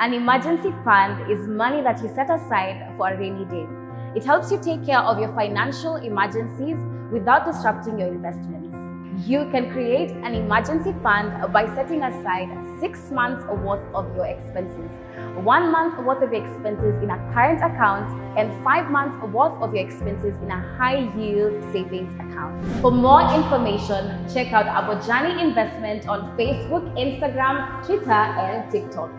An emergency fund is money that you set aside for a rainy day. It helps you take care of your financial emergencies without disrupting your investments. You can create an emergency fund by setting aside six months worth of your expenses, one month worth of your expenses in a current account, and five months worth of your expenses in a high yield savings account. For more information, check out Abojani Investment on Facebook, Instagram, Twitter, and TikTok.